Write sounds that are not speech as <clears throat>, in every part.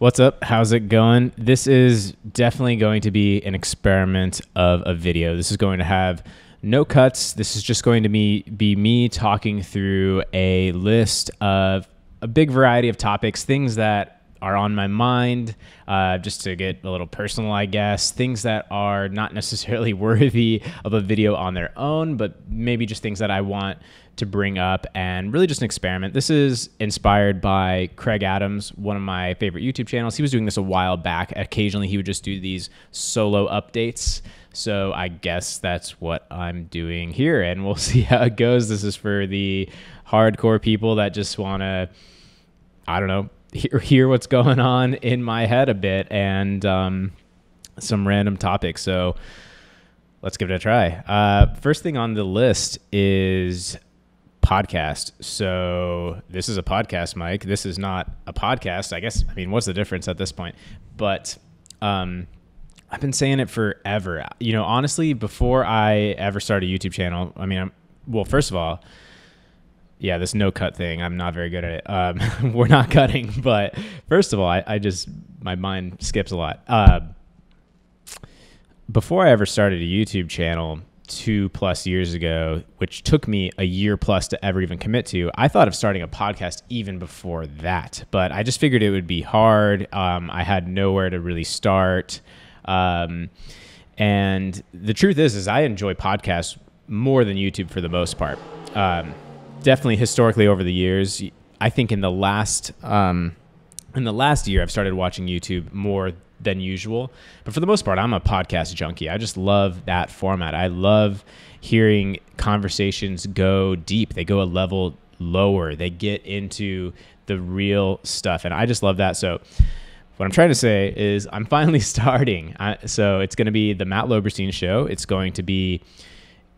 What's up? How's it going? This is definitely going to be an experiment of a video. This is going to have no cuts. This is just going to be, be me talking through a list of a big variety of topics, things that are on my mind, uh, just to get a little personal, I guess. Things that are not necessarily <laughs> worthy of a video on their own, but maybe just things that I want to bring up and really just an experiment. This is inspired by Kraig Adams, one of my favorite YouTube channels. He was doing this a while back. Occasionally, he would just do these solo updates. So I guess that's what I'm doing here, and we'll <laughs> see how it goes. This is for the hardcore people that just want to, I don't know, hear, hear what's going on in my head a bit and um, some random topics. So let's give it a try. Uh, first thing on the list is podcast. So this is a podcast, mic. This is not a podcast. I guess. I mean, what's the difference at this point? But um, I've been saying it forever. You know, honestly, before I ever started a YouTube channel, I mean, I'm, well, first of all, yeah, this no cut thing, I'm not very good at it. Um, <laughs> we're not cutting, <laughs> but first of all, I, I, just my mind skips a lot. Uh, before I ever started a YouTube channel, two plus years ago, which took me a year plus to ever even commit to, I thought of starting a podcast even before that. But I just figured it would be hard. Um, I had nowhere to really start. Um, and the truth is, is I enjoy podcasts more than YouTube for the most part. Um, definitely historically over the years, I think in the last um, in the last year, I've started watching YouTube more than usual. But for the most part, I'm a podcast junkie. I just love that format. I love hearing conversations go deep. They go a level lower. They get into the real stuff, and I just love that. So. What I'm trying to say is, I'm finally <laughs> starting. I, so it's going to be the Matt Loberstein show. It's going to be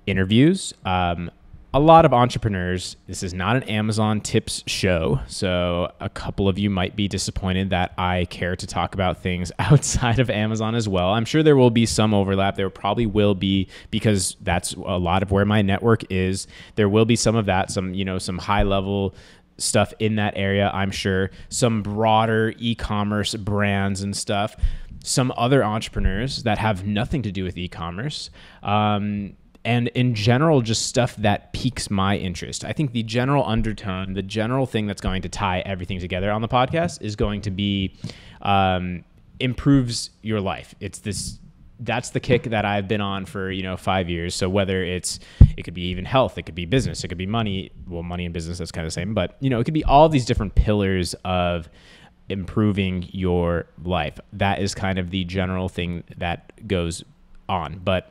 interviews. Um, a lot of entrepreneurs, this is not an Amazon tips show. So, a couple of you might be disappointed that I care to talk about things <laughs> outside of Amazon as well. I'm sure there will be some overlap. There probably will be because that's a lot of where my network is. There will be some of that, some, you know, some high level stuff in that area, I'm sure. Some broader e commerce brands and stuff. Some other entrepreneurs that have nothing to do with e commerce. Um, and in general, just stuff that piques my interest. I think the general undertone, the general thing that's going to tie everything together on the podcast is going to be um, improves your life. It's this that's the kick that I've been on for you know five years. So whether it's it could be even health, it could be business, it could be money. Well, money and business that's kind of the same, but you know it could be all these different pillars of improving your life. That is kind of the general thing that goes on, but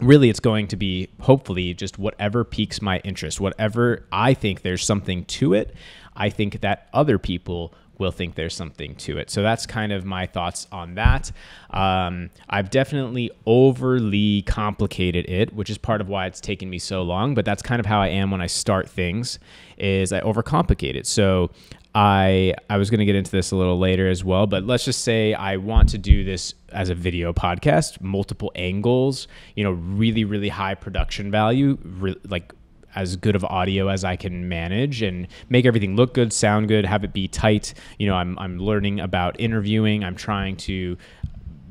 really it's going to be hopefully just whatever piques my interest whatever i think there's something to it i think that other people will think there's something to it. So that's kind of my thoughts on that. Um, i've definitely overly complicated it which is part of why it's taken me so long but that's kind of how i am when i start things is i overcomplicate it. So I I was going to get into this a little later as well, but let's just say I want to do this as a video podcast, multiple angles, you know, really really high production value, re- like as good of audio as I can manage and make everything look good, sound good, have it be tight. You know, I'm I'm learning about interviewing. I'm trying to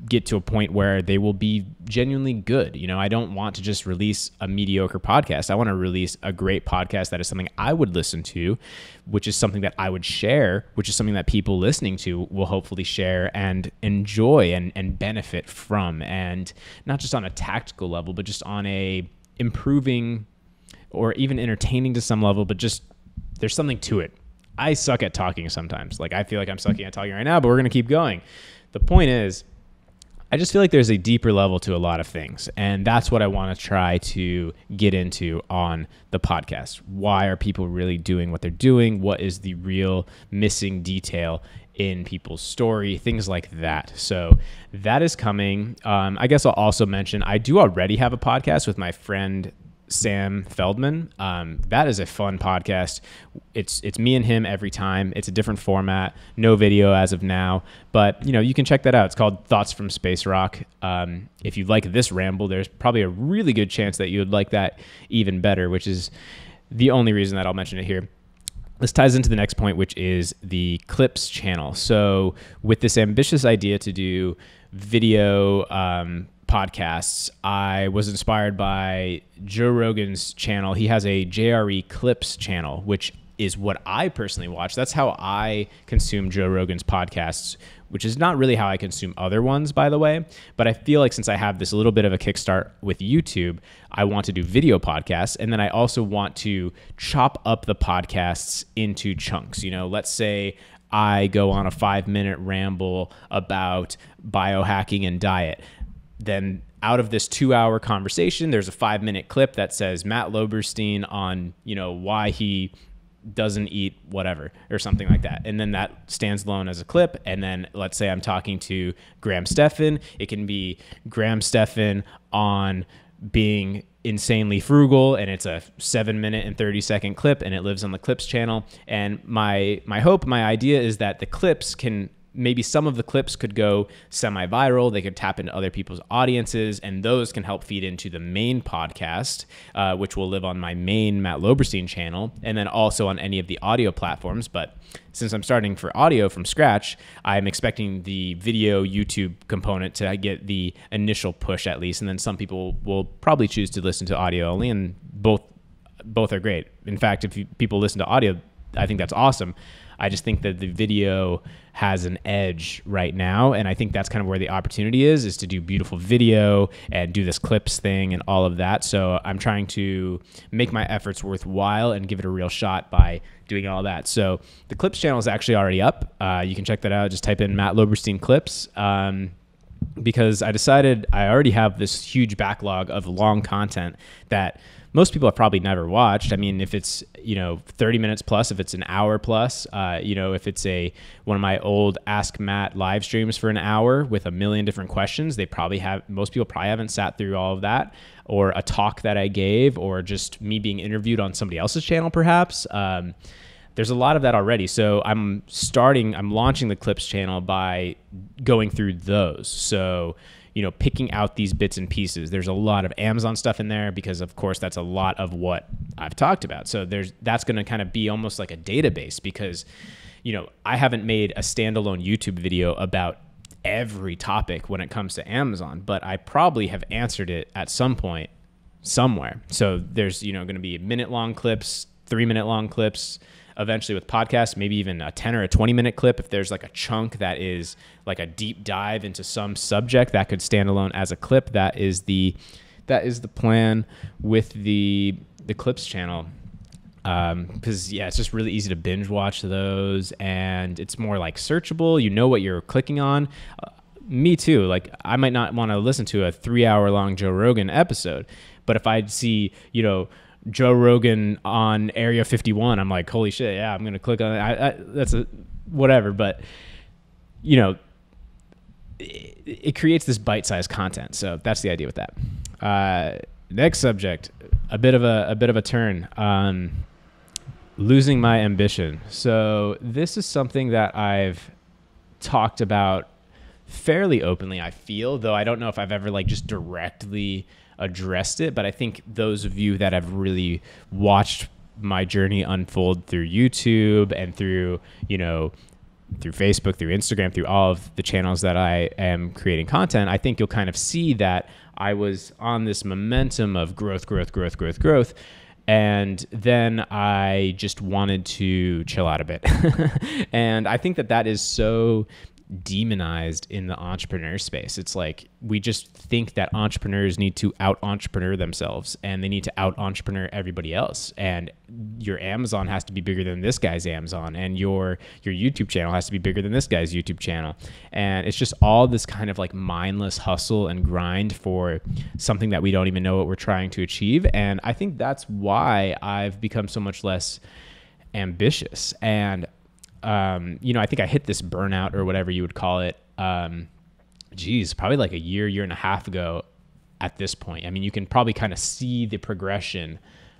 get to a point where they will be genuinely good. You know, I don't want to just release a mediocre podcast. I want to release a great podcast that is something I would listen to, which is something that I would share, which is something that people listening to will hopefully share and enjoy and, and benefit from. And not just on a tactical level, but just on a improving or even entertaining to some level, but just there's something to it. I suck at talking sometimes. Like I feel like I'm sucking at talking right now, but we're going to keep going. The point is, I just feel like there's a deeper level to a lot of things. And that's what I want to try to get into on the podcast. Why are people really doing what they're doing? What is the real missing detail in people's story? Things like that. So that is coming. Um, I guess I'll also mention I do already have a podcast with my friend Sam Feldman. Um, that is a fun podcast. It's it's me and him every time. It's a different format, no video as of now, but you know you can check that out. It's called Thoughts from Space Rock. Um, if you like this ramble, there's probably a really good chance that you would like that even better, which is the only reason that I'll mention it here. this ties into the next point, which is the Clips channel. So, with this ambitious idea to do video um, podcasts, I was inspired by Joe Rogan's channel. He has a JRE Clips channel, which is what I personally watch. That's how I consume Joe Rogan's podcasts, which is not really how I consume other ones, by the way. But I feel like since I have this little bit of a kickstart with YouTube, I want to do video podcasts. And then I also want to chop up the podcasts into chunks. You know, let's say I go on a five minute ramble about biohacking and diet. Then out of this two hour conversation, there's a five minute clip that says Matt Loberstein on, you know, why he doesn't eat whatever or something like that. And then that stands alone as a clip. And then let's say I'm talking to Graham Stephan. It can be Graham Stephan on being insanely frugal and it's a seven minute and 30 second clip and it lives on the clips channel and my my hope my idea is that the clips can maybe some of the clips could go semi viral. They could tap into other people's audiences, and those can help feed into the main podcast, uh, which will live on my main Matt Loberstein channel, and then also on any of the audio platforms. But since I'm starting for audio from scratch, I'm expecting the video YouTube component to get the initial push at least, and then some people will probably choose to listen to audio only, and both both are great. In fact, if you, people listen to audio, I think that's awesome. I just think that the video has an edge right now and i think that's kind of where the opportunity is is to do beautiful video and do this clips thing and all of that. So i'm trying to make my efforts worthwhile and give it a real shot by doing all that. So the clips channel is actually already up. Uh, you can check that out. Just type in matt loberstein clips. Um, because I decided I already have this huge backlog of long content that most people have probably never watched. I mean, if it's you know 30 minutes plus, if it's an hour plus, uh, you know, if it's a one of my old Ask Matt live streams for an hour with a million different questions, they probably have most people probably haven't sat through all of that, or a talk that I gave, or just me being interviewed on somebody else's channel, perhaps. Um, there's a lot of that already. So I'm starting, I'm launching the Clips channel by going through those. So, you know, picking out these bits and pieces. There's a lot of Amazon stuff in there because, of course, that's a lot of what I've talked about. So there's that's going to kind of be almost like a database because, you know, I haven't made a standalone YouTube video about every topic when it comes to Amazon, but I probably have answered it at some point somewhere. So there's, you know, going to be minute long clips, three minute long clips eventually with podcasts, maybe even a 10 or a 20 minute clip. If there's like a chunk that is like a deep dive into some subject that could stand alone as a clip, that is the that is the plan with the the clips channel because um, yeah, it's just really easy to binge watch those, and it's more like searchable. You know what you're clicking on. Uh, me too. Like I might not want to listen to a three hour long Joe Rogan episode, but if I see you know Joe Rogan on Area 51, I'm like, holy shit, yeah, I'm gonna click on I, that's a whatever, but you know, it, it creates this bite-sized content. So that's the idea with that. Uh, next subject, a bit of a a bit of a turn. Um, losing my ambition. So this is something that I've talked about fairly openly. I feel, though I don't know if I've ever like just directly addressed it. But I think those of you that have really watched my journey unfold through YouTube and through, you know, through Facebook, through Instagram, through all of the channels that I am creating content, I think you'll kind of see that I was on this momentum of growth, growth, growth, growth, growth. And then I just wanted to chill out a bit. <laughs> and I think that that is so demonized in the entrepreneur space. It's like we just think that entrepreneurs need to out entrepreneur themselves and they need to out entrepreneur everybody else. And your Amazon has to be bigger than this guy's Amazon and your your YouTube channel has to be bigger than this guy's YouTube channel. And it's just all this kind of like mindless hustle and grind for something that we don't even know what we're trying to achieve. And I think that's why I've become so much less ambitious and um, you know, I think I hit this burnout or whatever you would call it. Um, geez, probably like a year, year and a half ago at this point. I mean, you can probably kind of see the progression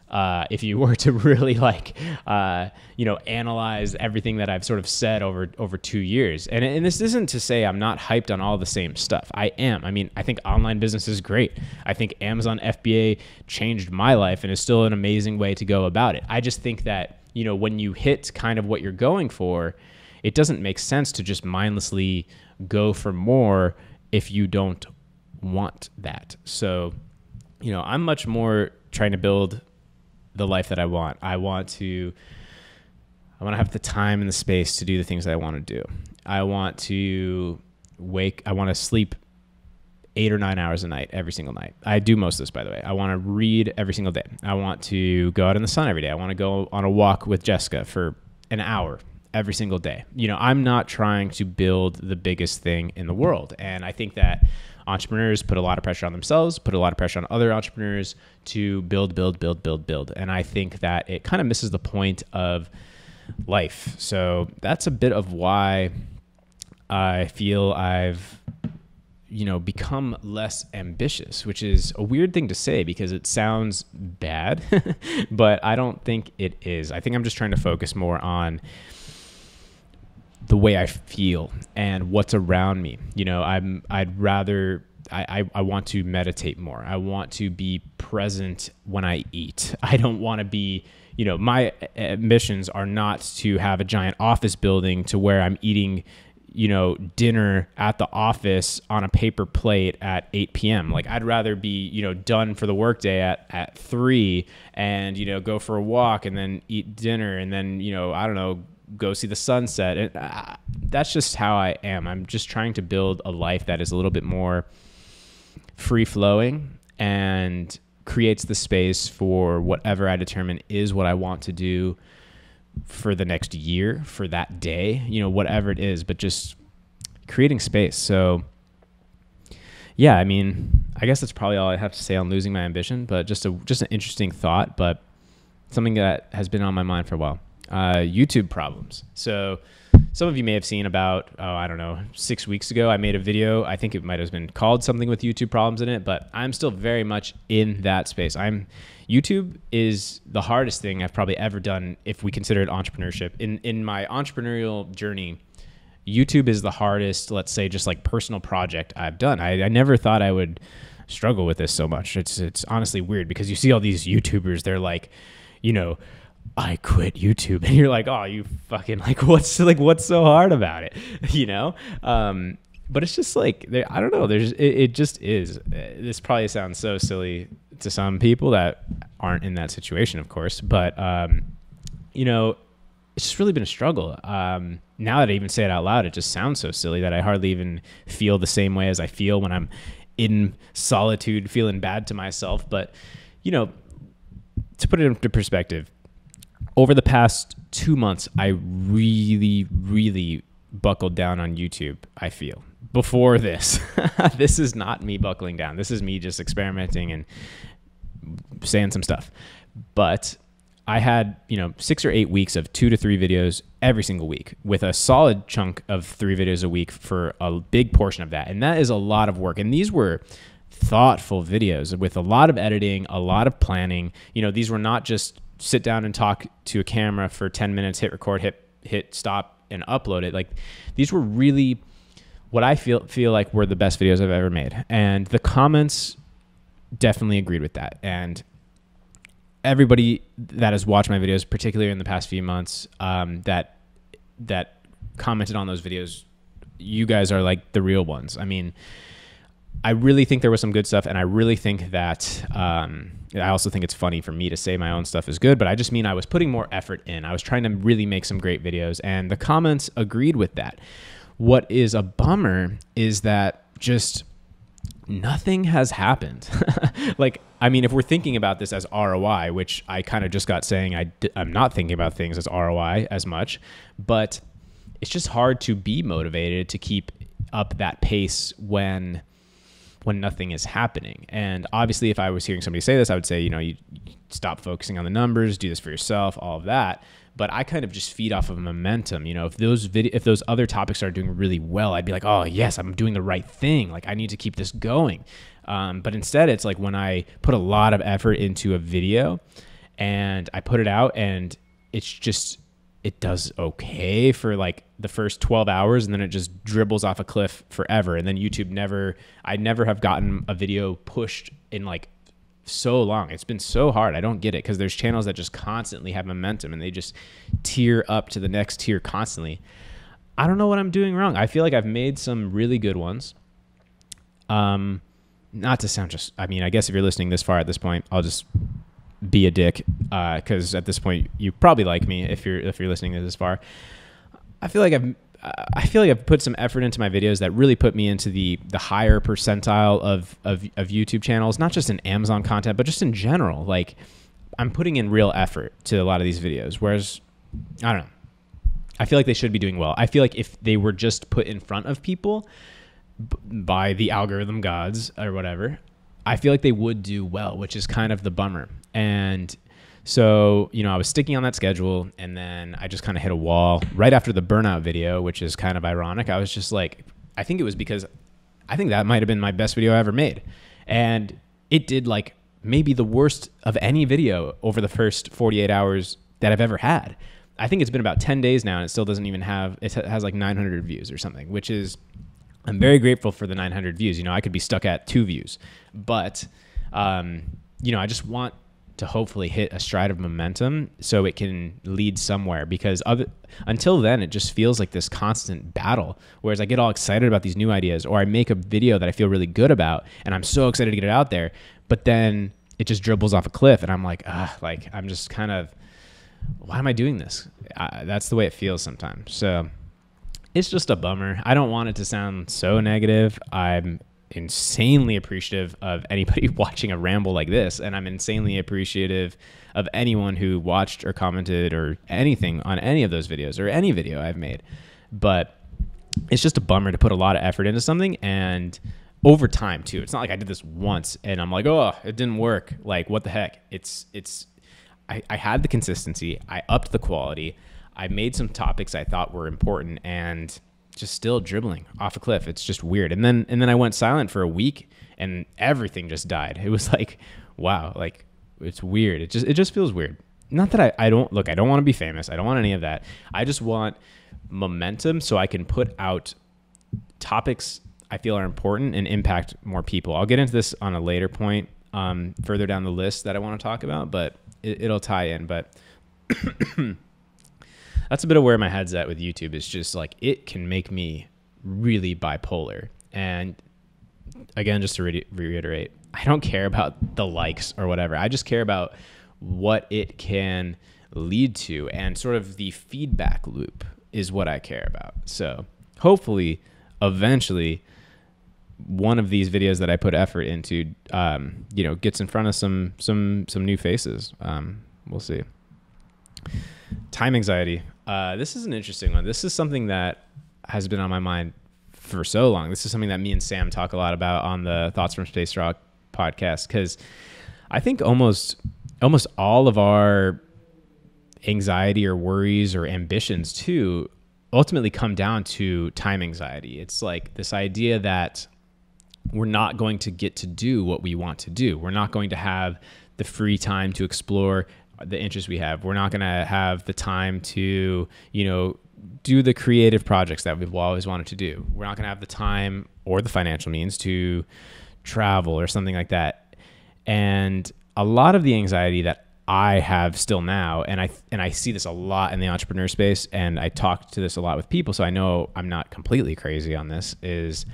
uh, if you <laughs> were to really like, uh, you know, analyze everything that I've sort of said over over two years. And, and this isn't to say I'm not hyped on all the same stuff. I am. I mean, I think online business is great. I think Amazon FBA changed my life and is still an amazing way to go about it. I just think that you know, when you hit kind of what you're going for, it doesn't make sense to just mindlessly go for more if you don't want that. So, you know, I'm much more trying to build the life that I want. I want to I want to have the time and the space to do the things that I want to do. I want to wake I want to sleep eight or nine hours a night every single night. I do most of this, by the way. I want to read every single day. I want to go out in the sun every day. I want to go on a walk with Jessica for an hour every single day. You know, I'm not trying to build the biggest thing in the world. And I think that entrepreneurs put a lot of pressure on themselves, put a lot of pressure on other entrepreneurs to build, build, build, build, build. And I think that it kind of misses the point of life. So that's a bit of why I feel I've you know become less ambitious which is a weird thing to say because it sounds bad <laughs> but i don't think it is i think i'm just trying to focus more on the way i feel and what's around me you know i'm i'd rather I, I, I want to meditate more. I want to be present when I eat. <laughs> I don't want to be, you know, my eh, ambitions are not to have a giant office building to where I'm eating you know, dinner at the office on a paper plate at 8 p.m. Like I'd rather be, you know, done for the workday at, at three and, you know, go for a walk and then eat dinner and then, you know, I don't know, go see the sunset. And uh, that's just how I am. I'm just trying to build a life that is a little bit more free flowing and creates the space for whatever I determine is what I want to do for the next year, for that day, you know, whatever it is, but just creating space. So, yeah, I mean, I guess that's probably all I have to say on losing my ambition, but just a just an interesting thought, but something that has been on my mind for a while. Uh, YouTube problems. So, some of you may have seen about oh I don't know six weeks ago I made a video. I think it might have been called something with YouTube problems in it, but I'm still very much in that space. I'm YouTube is the hardest thing I've probably ever done if we consider it entrepreneurship. In in my entrepreneurial journey, YouTube is the hardest, let's say, just like personal project I've done. I, I never thought I would struggle with this so much. It's it's honestly weird because you see all these YouTubers, they're like, you know, I quit YouTube, <laughs> and you're like, oh, you fucking like, what's like, what's so hard about it, <laughs> you know? Um, but it's just like I don't know. There's it, it just is. This probably sounds so silly to some people that aren't in that situation, of course. But um, you know, it's just really been a struggle. Um, now that I even say it out loud, it just sounds so silly that I hardly even feel the same way as I feel when I'm in solitude, feeling bad to myself. But you know, to put it into perspective, over the past two months, I really, really buckled down on YouTube. I feel before this. <laughs> this is not me buckling down. This is me just experimenting and saying some stuff. But I had, you know, six or eight weeks of two to three videos every single week with a solid chunk of three videos a week for a big portion of that. And that is a lot of work. And these were thoughtful videos with a lot of editing, a lot of planning. You know, these were not just sit down and talk to a camera for 10 minutes, hit record, hit hit stop and upload it. Like these were really what I feel feel like were the best videos I've ever made. And the comments definitely agreed with that. And everybody that has watched my videos, particularly in the past few months, um, that that commented on those videos, you guys are like the real ones. I mean, I really think there was some good stuff, and I really think that um, I also think it's funny for me to say my own stuff is good, but I just mean I was putting more effort in. I was trying to really make some great videos, and the comments agreed with that. What is a bummer is that just nothing has happened. <laughs> like, I mean, if we're thinking about this as ROI, which I kind of just got saying I d- I'm not thinking about things as ROI as much, but it's just hard to be motivated to keep up that pace when when nothing is happening. And obviously, if I was hearing somebody say this, I would say, you know, you stop focusing on the numbers, do this for yourself, all of that but I kind of just feed off of momentum. You know, if those video, if those other topics are doing really well, I'd be like, oh yes, I'm doing the right thing. Like I need to keep this going. Um, but instead, it's like when I put a lot of effort into a video and I put it out, and it's just it does okay for like the first 12 hours and then it just dribbles off a cliff forever and then youtube never i never have gotten a video pushed in like so long. It's been so hard. I don't get it because there's channels that just constantly have momentum and they just tier up to the next tier constantly. I don't know what I'm doing wrong. I feel like I've made some really good ones. Um, not to sound just. I mean, I guess if you're listening this far at this point, I'll just be a dick because uh, at this point you probably like me if you're if you're listening this far. I feel like I've I feel like I've put some effort into my videos that really put me into the the higher percentile of, of of YouTube channels, not just in Amazon content, but just in general. Like I'm putting in real effort to a lot of these videos. Whereas I don't know. I feel like they should be doing well. I feel like if they were just put in front of people b- by the algorithm gods or whatever, I feel like they would do well, which is kind of the bummer. And so, you know, I was sticking on that schedule and then I just kind of hit a wall right after the burnout video, which is kind of ironic. I was just like, I think it was because I think that might have been my best video I ever made. And it did like maybe the worst of any video over the first 48 hours that I've ever had. I think it's been about 10 days now and it still doesn't even have, it has like 900 views or something, which is, I'm very grateful for the 900 views. You know, I could be stuck at two views, but, um, you know, I just want to hopefully hit a stride of momentum so it can lead somewhere because other, until then it just feels like this constant battle whereas i get all excited about these new ideas or i make a video that i feel really good about and i'm so excited to get it out there but then it just dribbles off a cliff and i'm like ah like i'm just kind of why am i doing this? I, that's the way it feels sometimes. So it's just a bummer. I don't want it to sound so negative. I'm insanely appreciative of anybody <laughs> watching a ramble like this and i'm insanely appreciative of anyone who watched or commented or anything on any of those videos or any video i've made. But it's just a bummer to put a lot of effort into something and over time too. It's not like i did this once and i'm like oh it didn't work. Like what the heck? It's it's i, I had the consistency i upped the quality i made some topics i thought were important and just still dribbling off a cliff. It's just weird. And then and then I went silent for a week and everything just died. It was <laughs> like, wow, like it's weird. It just it just feels weird. Not that I, I don't look, I don't want to be famous. I don't want any of that. I just want momentum so I can put out topics I feel are important and impact more people. I'll get into this on a later point, um, further down the list that I want to talk about, but it, it'll tie in. But <clears throat> that's a bit of where my head's at with YouTube. Is just like it can make me really bipolar. And again, just to re- reiterate, I don't care about the likes or whatever. I just care about what it can lead to and sort of the feedback loop is what I care about. So hopefully, eventually, one of these videos that I put effort into, um, you know, gets in front of some some some new faces. Um, we'll see. Time anxiety. Uh, this is an interesting one. This is something that has been on my mind for so long. This is something that me and Sam talk a lot about on the Thoughts from Space Rock podcast because I think almost almost all of our anxiety or worries or ambitions too ultimately come down to time anxiety. It's like this idea that we're not going to get to do what we want to do. We're not going to have the free time to explore the interests we have. We're not going to have the time to, you know, do the creative projects that we've always wanted to do. We're not going to have the time or the financial means to travel or something like that. And a lot of the anxiety that I have still now, and I and I see this a lot in the entrepreneur space, and I talk to this a lot with people, so I know I'm not completely crazy on this. Is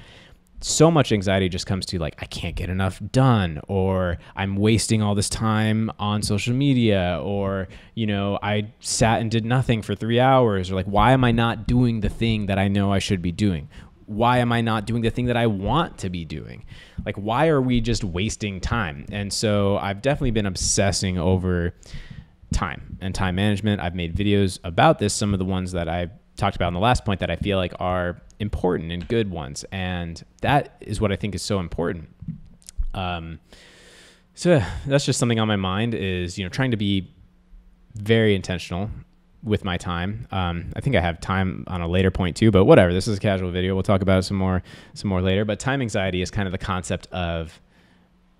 so much anxiety just comes to like I can't get enough done or I'm wasting all this time on social media or you know I sat and did nothing for 3 hours or like why am I not doing the thing that I know I should be doing? Why am I not doing the thing that I want to be doing? Like why are we just wasting time? And so I've definitely been obsessing over time and time management. I've made videos about this, some of the ones that I talked about in the last point that I feel like are important and good ones. And that is what I think is so important. Um, so that's just something on my mind is, you know, trying to be very intentional with my time. Um, I think I have time on a later point too, but whatever. This is a casual video. We'll talk about it some more, some more later. But time anxiety is kind of the concept of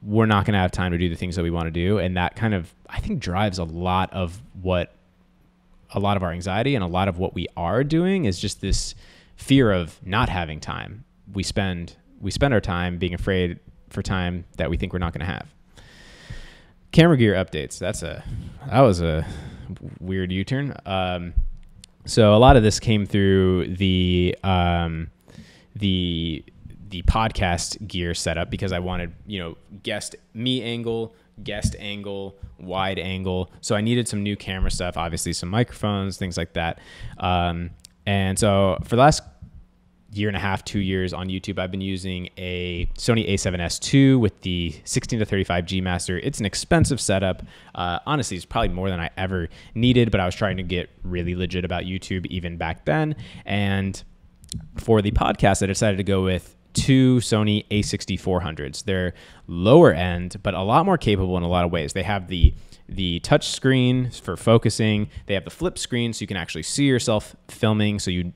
we're not going to have time to do the things that we want to do, and that kind of I think drives a lot of what a lot of our anxiety and a lot of what we are doing is just this fear of not having time. We spend we spend our time being afraid for time that we think we're not going to have. camera gear updates. That's a that was a weird U-turn. Um, so a lot of this came through the um, the the podcast gear setup because I wanted you know guest me angle, guest angle, wide angle. So I needed some new camera stuff, obviously some microphones, things like that. Um, and so for the last year and a half, two years on YouTube, I've been using a Sony a7S II with the 16 to 35 G Master. It's an expensive setup. Uh, honestly, it's probably more than I ever needed, but I was trying to get really legit about YouTube even back then. And for the podcast, I decided to go with two Sony A6400s. They're lower end, but a lot more capable in a lot of ways. They have the the touch screen for focusing. They have the flip screen so you can actually see yourself filming so you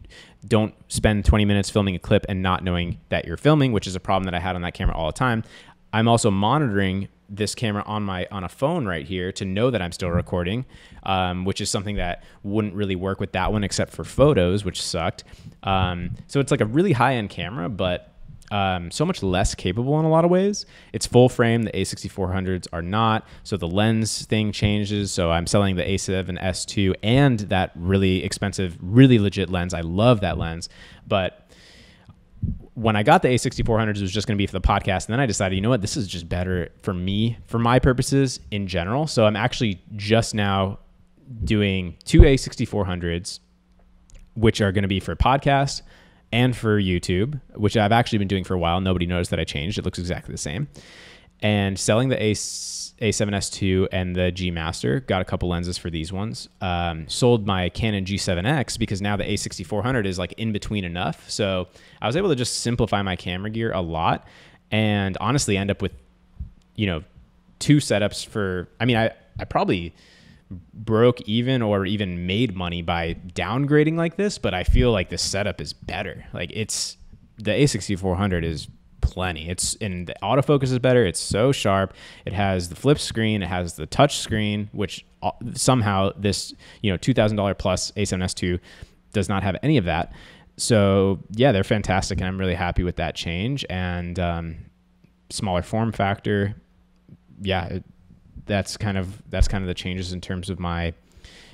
don't spend 20 minutes filming a clip and not knowing that you're filming, which is a problem that I had on that camera all the time. I'm also monitoring this camera on my on a phone right here to know that I'm still recording, um, which is something that wouldn't really work with that one except for photos, which sucked. Um, so it's like a really high end camera, but um, so much less capable in a lot of ways. It's full frame. The A6400s are not. So the lens thing changes. So I'm selling the A7S II and that really expensive, really legit lens. I love that lens. But when I got the A6400s, it was just going to be for the podcast. And then I decided, you know what? This is just better for me, for my purposes in general. So I'm actually just now doing two A6400s, which are going to be for podcast and for YouTube, which I've actually been doing for a while. Nobody noticed that I changed. It looks exactly the same. And selling the A, A7S II and the G Master, got a couple lenses for these ones. Um, sold my Canon G7X because now the A6400 is like in between enough. So I was able to just simplify my camera gear a lot and honestly end up with, you know, two setups for, I mean, I, I probably broke even or even made money by downgrading like this, but I feel like the setup is better. Like it's the A6400 is plenty. It's and the autofocus is better. It's so sharp. It has the flip screen. It has the touch screen, which uh, somehow this you know two thousand dollar plus A7S2 does not have any of that. So yeah, they're fantastic, and I'm really happy with that change. And um, smaller form factor, yeah, it, that's kind of that's kind of the changes in terms of my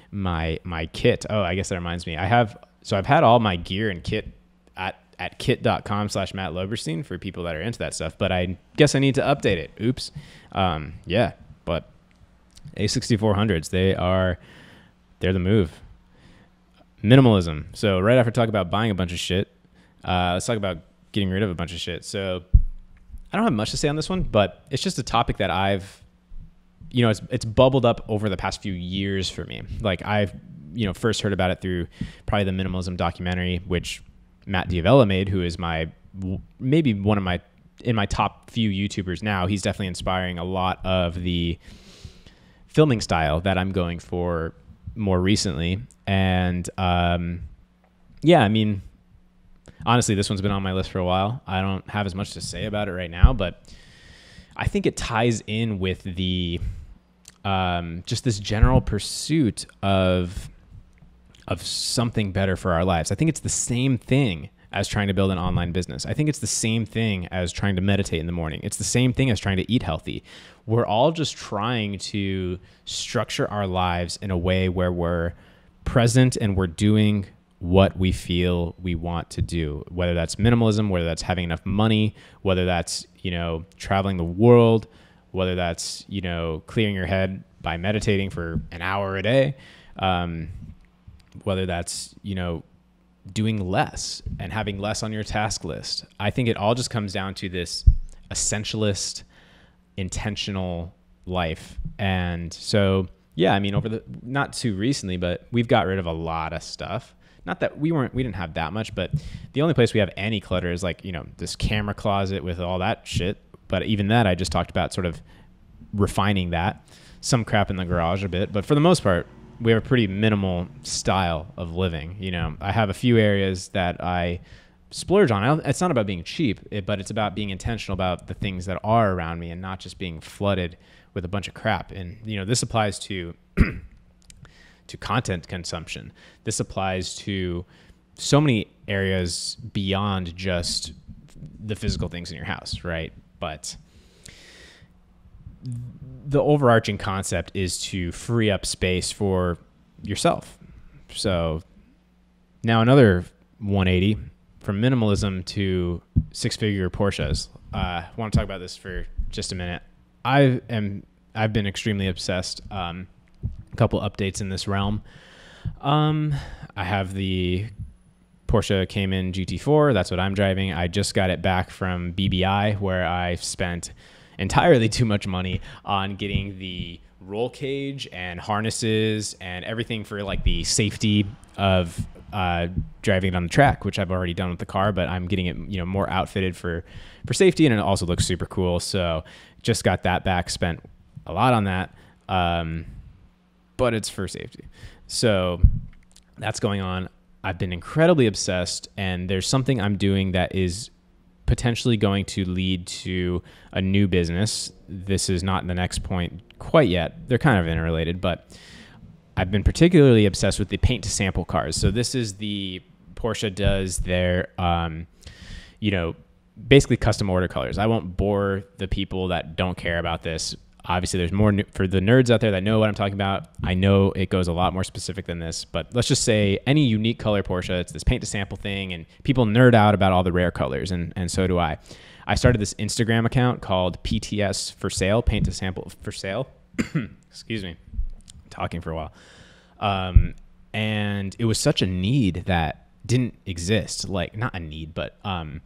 my my kit. Oh, I guess that reminds me. I have so I've had all my gear and kit at at kit.com slash Matt Loberstein for people that are into that stuff, but I guess I need to update it. Oops. Um, yeah, but A6400s, they are they're the move. Minimalism. So right after talk about buying a bunch of shit, uh, let's talk about getting rid of a bunch of shit. So I don't have much to say on this one, but it's just a topic that I've you know, it's it's bubbled up over the past few years for me. Like I've, you know, first heard about it through probably the minimalism documentary, which Matt D'Avella made, who is my maybe one of my in my top few YouTubers now. He's definitely inspiring a lot of the filming style that I'm going for more recently. And um, yeah, I mean, honestly, this one's been on my list for a while. I don't have as much to say about it right now, but I think it ties in with the um, just this general pursuit of of something better for our lives. I think it's the same thing as trying to build an online business. I think it's the same thing as trying to meditate in the morning. It's the same thing as trying to eat healthy. We're all just trying to structure our lives in a way where we're present and we're doing what we feel we want to do, whether that's minimalism, whether that's having enough money, whether that's, you know, traveling the world, whether that's you know clearing your head by meditating for an hour a day, um, whether that's you know doing less and having less on your task list. I think it all just comes down to this essentialist, intentional life. And so, yeah, I mean, over the not too recently, but we've got rid of a lot of stuff. Not that we weren't, we didn't have that much, but the only place we have any clutter is like, you know, this camera closet with all that shit but even that, I just talked about sort of refining that. Some crap in the garage a bit, but for the most part, we have a pretty minimal style of living. You know, I have a few areas that I splurge on. It's not about being cheap, but it's about being intentional about the things that are around me and not just being flooded with a bunch of crap. And you know, this applies to <clears throat> to content consumption. This applies to so many areas beyond just the physical things in your house, right? But the overarching concept is to free up space for yourself. So now another 180 from minimalism to six-figure Porsches. Uh, I want to talk about this for just a minute. I am I've been extremely obsessed. Um, a couple updates in this realm. Um, I have the Porsche Cayman GT4. That's what I'm driving. I just got it back from BBI, where I spent entirely <laughs> too much money on getting the roll cage and harnesses and everything for like the safety of uh, driving it on the track, which I've already done with the car, but I'm getting it you know more outfitted for for safety, and it also looks super cool. So just got that back, spent a lot on that, um, but it's for safety. So that's going on. I've been incredibly obsessed, and there's something I'm doing that is potentially going to lead to a new business. This is not the next point quite yet. They're kind of interrelated, but I've been particularly obsessed with the paint to sample cars. So this is the Porsche does their, um, you know, basically custom order colors. I won't bore the people that don't care about this, obviously there's more for the nerds out there that know what I'm talking about. I know it goes a lot more specific than this, but let's just say any unique color Porsche, it's this paint to sample thing, and people nerd out about all the rare colors, and and so do I. I started this Instagram account called PTS for sale, paint to sample for sale. <coughs> Excuse me, I'm talking for a while, um, and it was such a need that didn't exist. Like not a need, but um,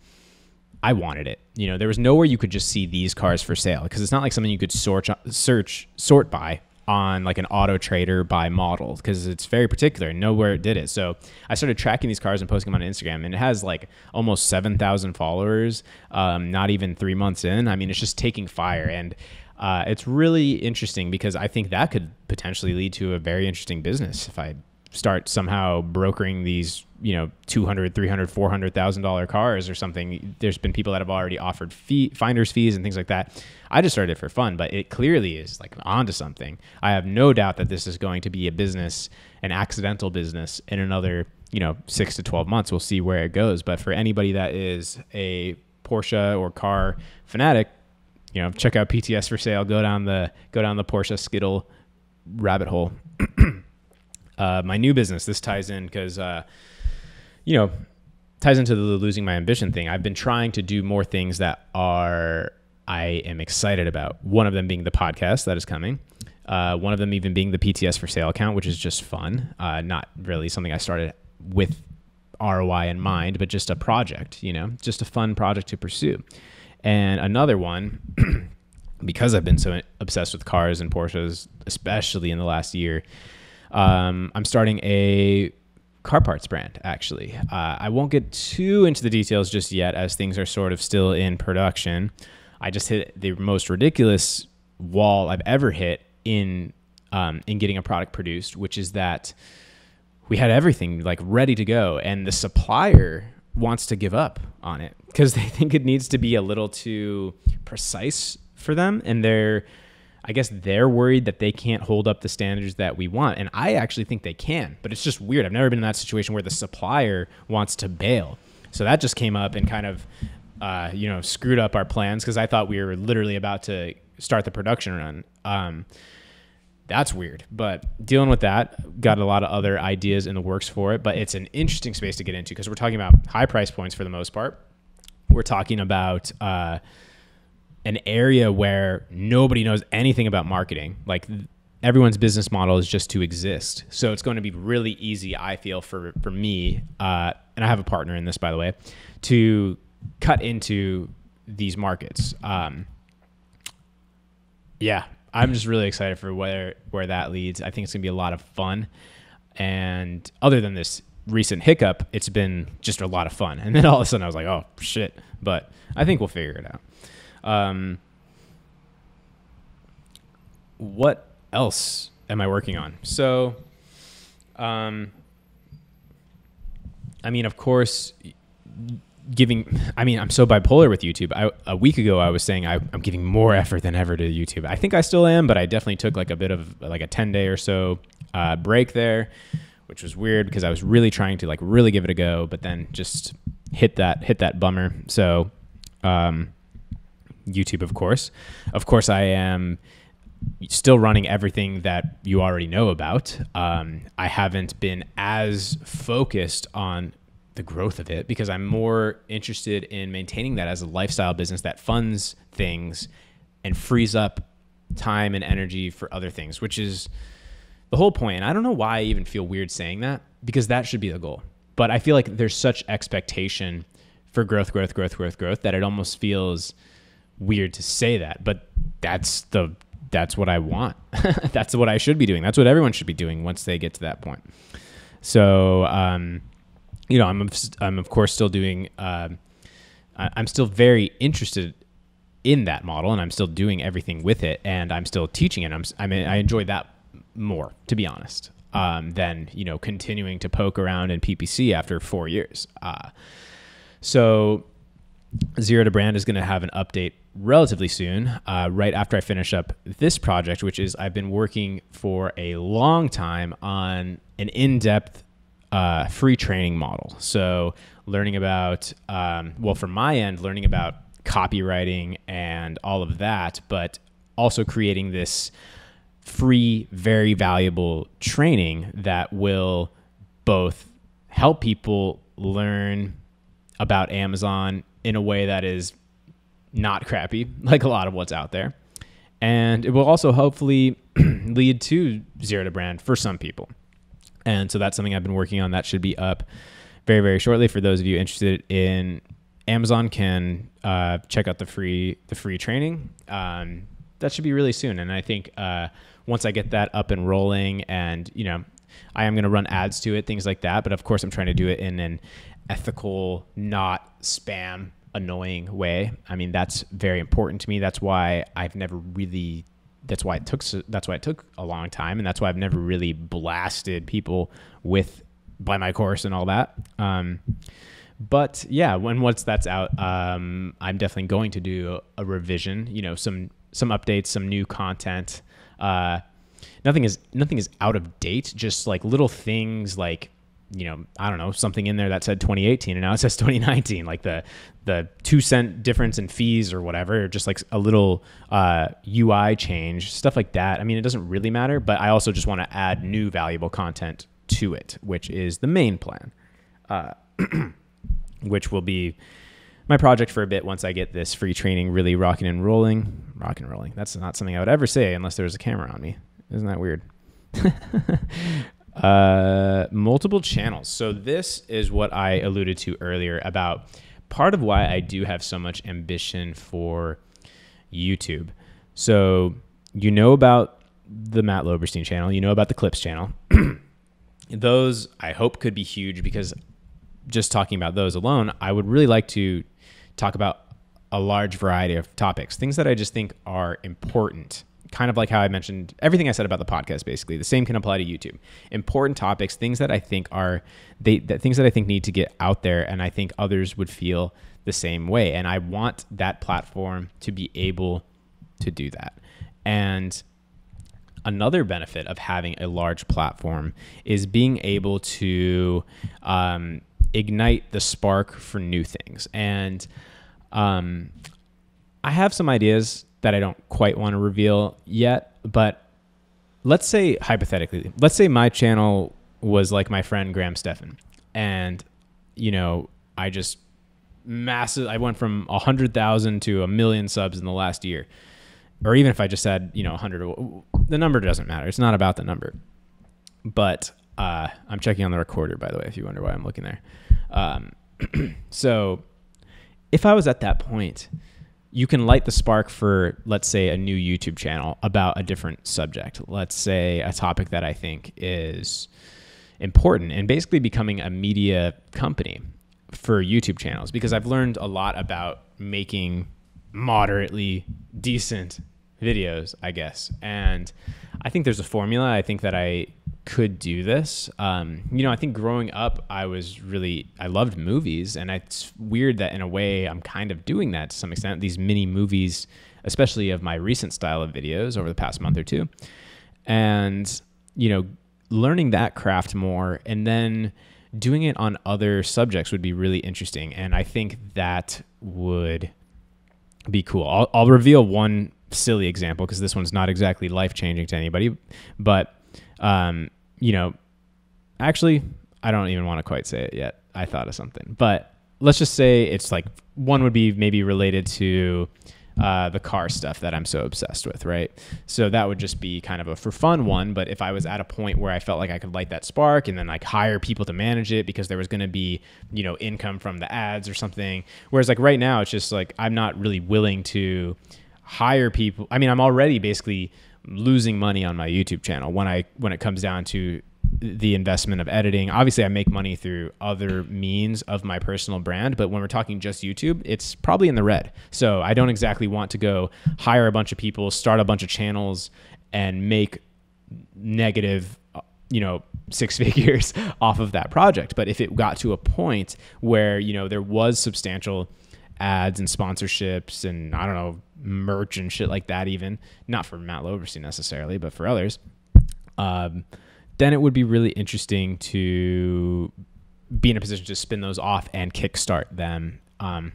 I wanted it. You know, there was nowhere you could just see these cars for sale because it's not like something you could sort search sort by on like an auto trader by model because it's very particular and nowhere it did it. So I started tracking these cars and posting them on Instagram and it has like almost 7,000 followers, um, not even three months in. I mean, it's just taking fire. And uh, it's really interesting because I think that could potentially lead to a very interesting business if I start somehow brokering these you know 200 300 400000 dollar cars or something there's been people that have already offered fee finders fees and things like that. I just started it for fun but it clearly is like onto something. I have no doubt that this is going to be a business an accidental business in another you know 6 to 12 months. We'll see where it goes. But for anybody that is a porsche or car fanatic you know check out pts for sale. Go down the go down the porsche skittle rabbit hole <clears throat> uh, my new business. This ties in because, uh, you know, ties into the losing my ambition thing. I've been trying to do more things that are I am excited about. One of them being the podcast that is coming. Uh, one of them even being the PTS for sale account, which is just fun. Uh, not really something I started with ROI in mind, but just a project. You know, just a fun project to pursue. And another one. <clears throat> because I've been so obsessed with cars and Porsches, especially in the last year, um, I'm starting a car parts brand, actually. Uh, I won't get too into the details just yet as things are sort of still in production. I just hit the most ridiculous wall I've ever hit in um, in getting a product produced, which is that we had everything like ready to go, and the supplier wants to give up on it because <laughs> they think it needs to be a little too precise for them, and they're I guess they're worried that they can't hold up the standards that we want. And I actually think they can, but it's just weird. I've never been in that situation where the supplier wants to bail. So that just came up and kind of, uh, you know, screwed up our plans because I thought we were literally about to start the production run. Um, that's weird, but dealing with that, got a lot of other ideas in the works for it. But it's an interesting space to get into because we're talking about high price points for the most part. We're talking about, uh, an area where nobody knows anything about marketing. Like everyone's business model is just to exist. So it's going to be really easy, I feel, for for me, uh, and I have a partner in this, by the way, to cut into these markets. Um, yeah, I'm just really excited for where where that leads. I think it's gonna be a lot of fun. And other than this recent hiccup, it's been just a lot of fun. <laughs> And then all of a sudden, I was like, oh shit. But I think we'll figure it out. Um, what else am I working on? So, um, I mean, of course, giving. I mean, I'm so bipolar with YouTube. I, a week ago, I was saying I, am giving more effort than ever to YouTube. I think I still am, but I definitely took like a bit of like a 10 day or so uh, break there, which was weird because I was really trying to like really give it a go, but then just hit that hit that bummer. So, um, YouTube, of course. Of course, I am still running everything that you already know about. Um, I haven't been as focused on the growth of it because I'm more interested in maintaining that as a lifestyle business that funds things and frees up time and energy for other things, which is the whole point. And I don't know why I even feel weird saying that because that should be the goal. But I feel like there's such expectation for growth, growth, growth, growth, growth that it almost feels weird to say that. But that's the that's what I want. <laughs> that's what I should be doing. That's what everyone should be doing once they get to that point. So, um, you know, I'm I'm of course still doing. Uh, I'm still very interested in that model, and I'm still doing everything with it, and I'm still teaching it. I'm I mean I enjoy that more, to be honest, um, than you know continuing to poke around in PPC after four years. Uh, so Zero to Brand is going to have an update relatively soon, uh, right after I finish up this project, which is I've been working for a long time on an in depth uh, free training model. So, learning about, um, well, from my end, learning about copywriting and all of that, but also creating this free, very valuable training that will both help people learn about Amazon in a way that is not crappy, <laughs> like a lot of what's out there. And it will also hopefully <clears throat> lead to zero to brand for some people. And so that's something I've been working on. That should be up very, very shortly. For those of you interested in Amazon, can uh, check out the free the free training. Um, that should be really soon. And I think uh, once I get that up and rolling, and you know, I am going to run ads to it, things like that. But of course, I'm trying to do it in an ethical, not spam annoying way. I mean, that's very important to me. That's why I've never really that's why it took that's why it took a long time and that's why I've never really blasted people with by my course and all that. Um, but yeah, when once that's out, um, I'm definitely going to do a revision. You know, some some updates, some new content. Uh, nothing is nothing is out of date. Just like little things like you know, I don't know, something in there that said 2018 and now it says <laughs> 2019, like the the two cent difference in fees or whatever, or just like a little uh, UI change, stuff like that. I mean, it doesn't really matter, but I also just want to add new valuable content to it, which is the main plan, uh, <clears throat> which will be my project for a bit once I get this free training really rocking and rolling. Rocking and rolling. That's not something I would ever say unless there was a camera on me. Isn't that weird? <laughs> Uh, multiple channels. So this is what I alluded to earlier about part of why I do have so much ambition for YouTube. So you know about the Matt Loberstein channel, you know about the Clips channel. <clears throat> those I hope could be huge because just talking about those alone, I would really like to talk about a large variety of topics, things that I just think are important kind of like how I mentioned everything I said about the podcast basically. The same can apply to YouTube. Important topics things that I think are they that things that I think need to get out there and I think others would feel the same way. And I want that platform to be able to do that. And another benefit of having a large platform is being able to um, ignite the spark for new things. And um, I have some ideas that I don't quite want to reveal yet. But let's say hypothetically, let's say my channel was like my friend Graham Stephan, and you know I just massive. I went from a hundred thousand to a million subs in the last year, or even if I just said you know a hundred, the number doesn't matter. It's not about the number. But uh, I'm checking on the recorder, by the way, if you wonder why I'm looking there. Um, <clears throat> so if I was at that point you can light the spark for, let's say, a new YouTube channel about a different subject. Let's say a topic that I think is important and basically becoming a media company for YouTube channels because I've learned a lot about making moderately decent videos, I guess. And I think there's a formula. I think that I could do this. Um, you know, I think growing up, I was really, I loved movies. And it's weird that in a way I'm kind of doing that to some extent. These mini movies, especially of my recent style of videos over the past month or two. And, you know, learning that craft more and then doing it on other subjects would be really interesting. And I think that would be cool. I'll, I'll reveal one silly example because this one's not exactly life changing to anybody, but um, you know, actually, I don't even want to quite say it yet. I thought of something, but let's just say it's like one would be maybe related to uh, the car stuff that I'm so obsessed with, right? So that would just be kind of a for fun one. But if I was at a point where I felt like I could light that spark and then like hire people to manage it because there was going to be, you know, income from the ads or something. Whereas like right now, it's just like I'm not really willing to hire people. I mean, I'm already basically losing money on my YouTube channel when I when it comes down to the investment of editing. Obviously, I make money through other means of my personal brand, but when we're talking just YouTube, it's probably in the red. So I don't exactly want to go hire a bunch of people, start a bunch of channels, and make negative, uh, you know, <laughs> six figures <laughs> off of that project. But if it got to a point where, you know, there was substantial ads and sponsorships and I don't know, merch and shit like that, even not for Matt Loberstein necessarily, but for others. Um, then it would be really interesting to be in a position to spin those off and kickstart them. Um,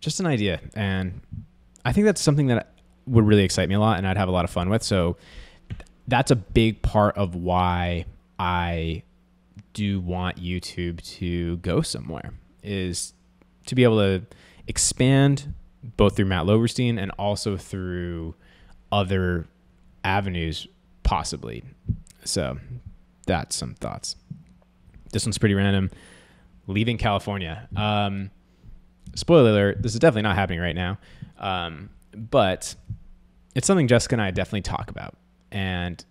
just an idea, and I think that's something that would really excite me a lot, and I'd have a lot of fun with. So that's a big part of why I do want YouTube to go somewhere is to be able to expand both through Matt Loberstein and also through other avenues, possibly. So that's some thoughts. This one's pretty random. Leaving California. Um, spoiler alert, this is definitely not happening right now. Um, but it's something Jessica and I definitely talk about. And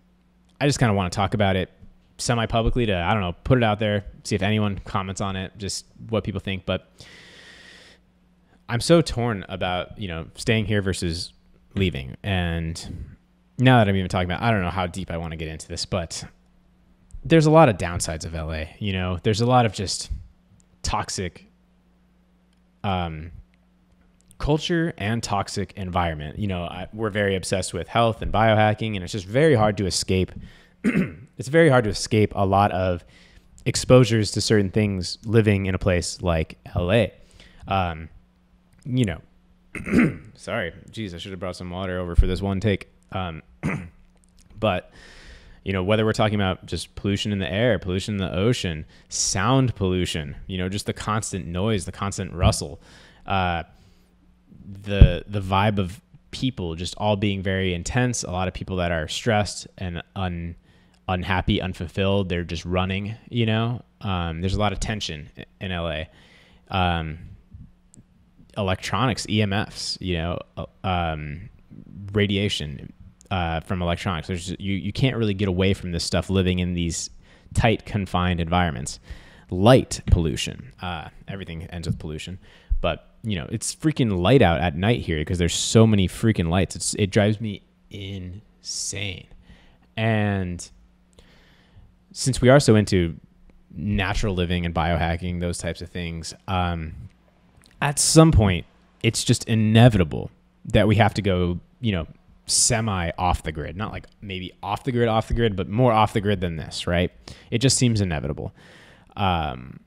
I just kind of want to talk about it semi publicly to, I don't know, put it out there, see if anyone comments on it, just what people think. But I'm so torn about, you know, staying here versus leaving. And now that I'm even talking about, I don't know how deep I want to get into this, but there's a lot of downsides of LA. You know, there's a lot of just toxic um, culture and toxic environment. You know, I, we're very obsessed with health and biohacking, and it's just very hard to escape. <clears throat> it's very hard to escape a lot of exposures to certain things living in a place like LA. Um, you know, <clears throat> sorry, geez, I should have brought some water over for this one take. Um, <clears throat> but you know whether we're talking about just pollution in the air pollution in the ocean sound pollution you know just the constant noise the constant rustle uh, the the vibe of people just all being very intense a lot of people that are stressed and un, unhappy unfulfilled they're just running you know um, there's a lot of tension in la um, electronics emfs you know uh, um, radiation uh, from electronics. There's you you can't really get away from this stuff living in these tight confined environments. Light pollution. Uh, everything ends with pollution, but you know it's freaking light out at night here because there's so many freaking lights. It's it drives me insane, and since we are so into natural living and biohacking, those types of things, um, at some point, it's just inevitable that we have to go, you know, semi off the grid, not like maybe off the grid, off the grid, but more off the grid than this, right? It just seems inevitable. Um,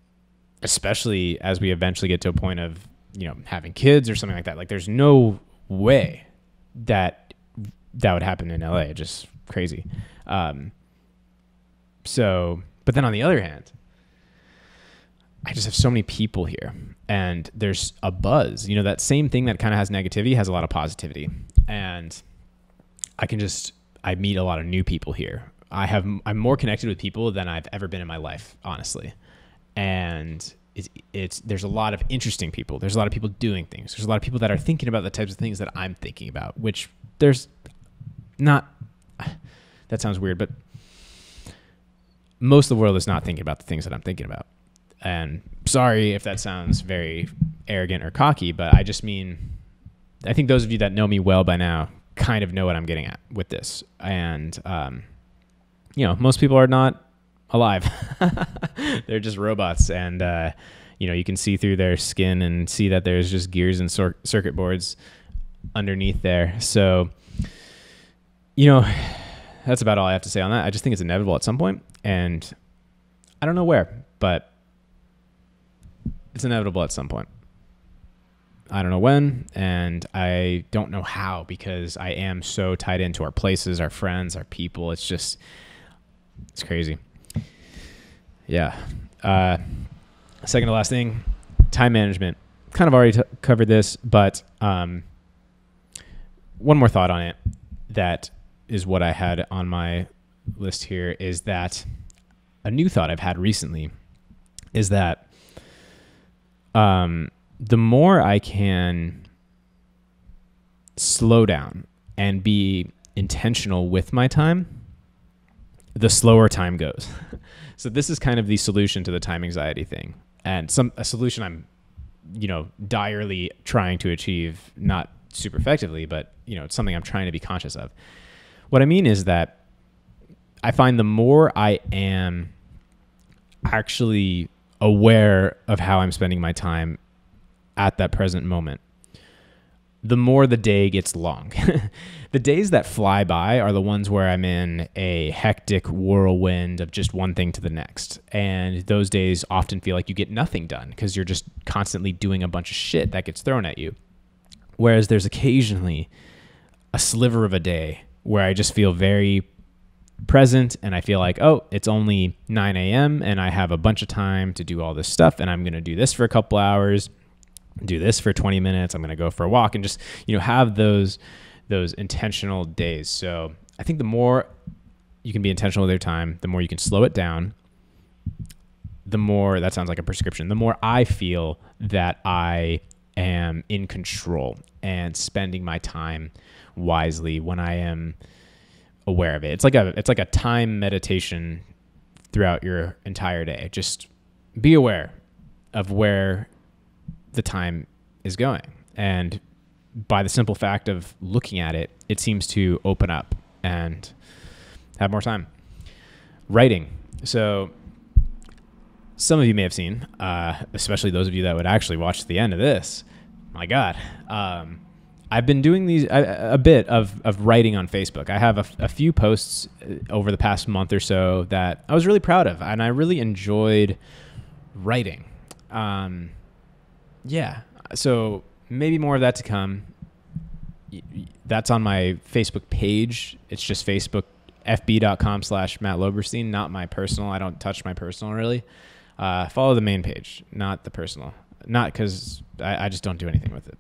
especially as we eventually get to a point of, you know, having kids or something like that. Like there's no way that that would happen in LA. Just crazy. Um, so, but then on the other hand, I just have so many people here and there's a buzz. You know, that same thing that kind of has negativity has a lot of positivity. And I can just I meet a lot of new people here. I have I'm more connected with people than I've ever been in my life, honestly. And it's, it's there's a lot of interesting people. There's a lot of people doing things. There's a lot of people that are thinking about the types of things that I'm thinking about, which there's not <sighs> that sounds weird, but most of the world is not thinking about the things that I'm thinking about. And sorry if that sounds very arrogant or cocky, but I just mean I think those of you that know me well by now kind of know what I'm getting at with this. And, um, you know, most people are not alive. <laughs> They're just robots. And, uh, you know, you can see through their skin and see that there's just gears and cir- circuit boards underneath there. So, you know, <sighs> that's about all I have to say on that. I just think it's inevitable at some point, and I don't know where, but it's inevitable at some point. I don't know when, and I don't know how because I am so tied into our places, our friends, our people. It's just, it's crazy. Yeah. Uh, second to last thing, time management. Kind of already t- covered this, but um, one more thought on it that is what I had on my list here is that a new thought I've had recently is that um, the more I can slow down and be intentional with my time, the slower time goes. <laughs> so this is kind of the solution to the time anxiety thing, and some a solution I'm, you know, direly trying to achieve, not super effectively, but you know, it's something I'm trying to be conscious of. What I mean is that I find the more I am actually aware of how I'm spending my time at that present moment, the more the day gets long. <laughs> the days that fly by are the ones where I'm in a hectic whirlwind of just one thing to the next. And those days often feel like you get nothing done because you're just constantly doing a bunch of shit that gets thrown at you. Whereas there's occasionally a sliver of a day where I just feel very present and I feel like, oh, it's only 9 a.m. and I have a bunch of time to do all this stuff and I'm going to do this for a couple hours, do this for 20 minutes, I'm going to go for a walk and just, you know, have those those intentional days. So, I think the more you can be intentional with your time, the more you can slow it down, the more that sounds like a prescription, the more I feel that I am in control and spending my time wisely when I am aware of it. It's like a it's like a time meditation throughout your entire day. Just be aware of where the time is going. And by the simple fact of looking at it, it seems to open up and have more time. Writing. So some of you may have seen, uh, especially those of you that would actually watch the end of this. My God, um, I've been doing these a, a, bit of, of writing on Facebook. I have a, a, few posts uh, over the past month or so that I was really proud of, and I really enjoyed writing. Um, yeah, so maybe more of that to come. That's on my Facebook page. It's just Facebook fb.com slash Matt Loberstein, not my personal. I don't touch my personal really. Uh, follow the main page, not the personal. Not because I, I just don't do anything with it.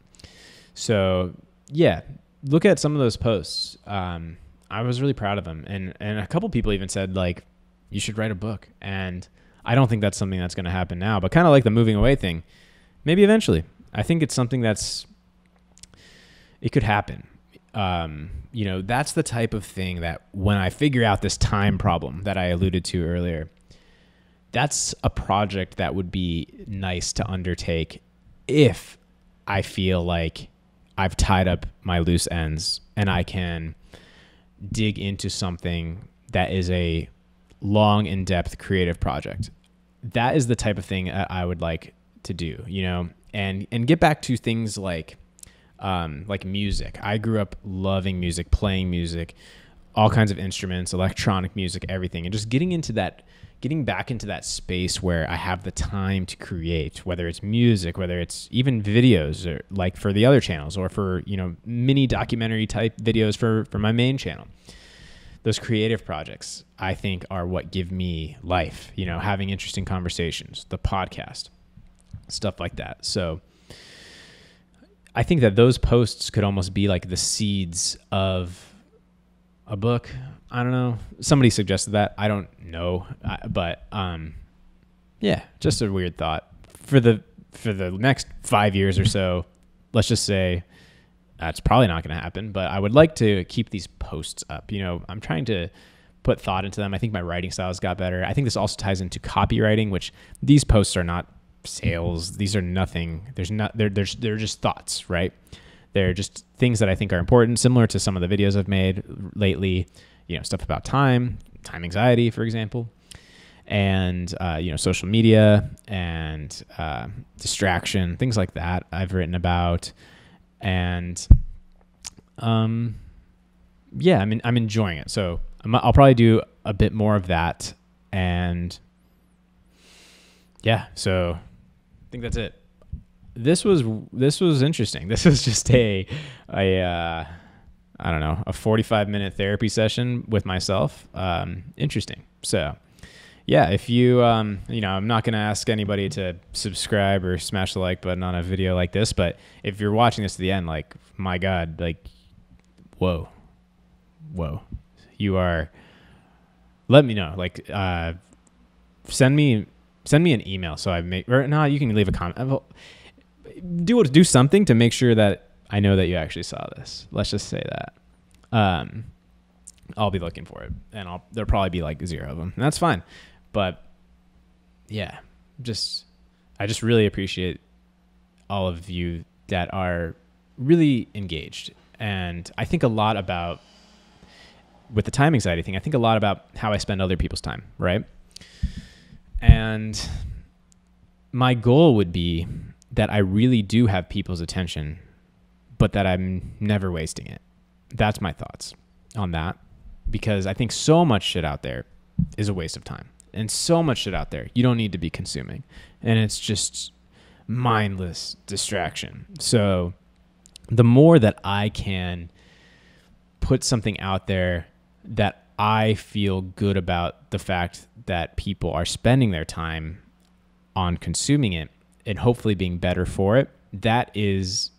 So yeah, look at some of those posts. Um, I was really proud of them, and and a couple people even said like, you should write a book. And I don't think that's something that's going to happen now, but kind of like the moving away thing, maybe eventually. I think it's something that's it could happen. Um, you know, that's the type of thing that when I figure out this time problem that I alluded to earlier, that's a project that would be nice to undertake if I feel like I've tied up my loose ends and I can dig into something that is a long, in depth creative project. That is the type of thing I would like to do, you know, and, and get back to things like, um, like music. I grew up loving music, playing music, all kinds of instruments, electronic music, everything, and just getting into that getting back into that space where I have the time to create, whether it's music, whether it's even videos or like for the other channels or for, you know, mini documentary type videos for, for my main channel. Those creative projects, I think, are what give me life, you know, having interesting conversations, the podcast, stuff like that. So I think that those posts could almost be like the seeds of a book. I don't know. Somebody suggested that. I don't know, but um, yeah, just a weird thought for the for the next five years or so. Let's just say that's probably not going to happen. But I would like to keep these posts up. You know, I'm trying to put thought into them. I think my writing styles got better. I think this also ties into copywriting, which these posts are not sales. These are nothing. There's not. They're they're they're just thoughts, right? They're just things that I think are important, similar to some of the videos I've made lately. You know, stuff about time, time anxiety, for example, and uh, you know, social media and uh, distraction, things like that. I've written about, and um, yeah, I mean, I'm enjoying it. So i will probably do a bit more of that, and yeah, so I think that's it. this was this was interesting. <laughs> This was just a a uh, I don't know a 45 minute therapy session with myself. Um, interesting. So yeah, if you um, you know, I'm not gonna ask anybody to subscribe or smash the like button on a video like this, but if you're watching this to the end, like my God, like whoa, whoa, you are. Let me know. Like, uh, send me send me an email so I make or no, you can leave a comment. Do do something to make sure that I know that you actually saw this. Let's just say that. Um, I'll be looking for it, and I'll there'll probably be like zero of them. That's fine, but yeah, just I just really appreciate all of you that are really engaged, and I think a lot about with the time anxiety thing. I think a lot about how I spend other people's time, right? And my goal would be that I really do have people's attention, but that I'm never wasting it. That's my thoughts on that because I think so much shit out there is a waste of time. And so much shit out there you don't need to be consuming. And it's just mindless distraction. So the more that I can put something out there that I feel good about the fact that people are spending their time on consuming it and hopefully being better for it, that is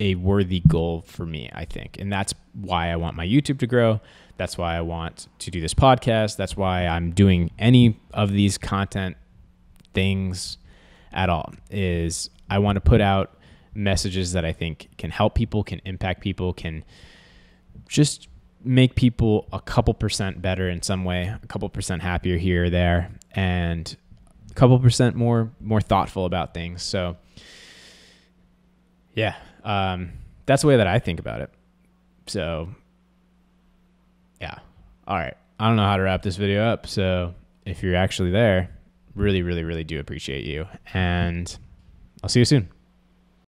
a worthy goal for me, I think. And that's why I want my YouTube to grow. That's why I want to do this podcast. That's why I'm doing any of these content things at all is I want to put out messages that I think can help people, can impact people, can just make people a couple percent better in some way, a couple percent happier here or there, and a couple percent more more thoughtful about things. So, yeah, um, that's the way that I think about it. So, yeah, all right. I don't know how to wrap this video up. So, if you're actually there, really, really, really do appreciate you, and I'll see you soon.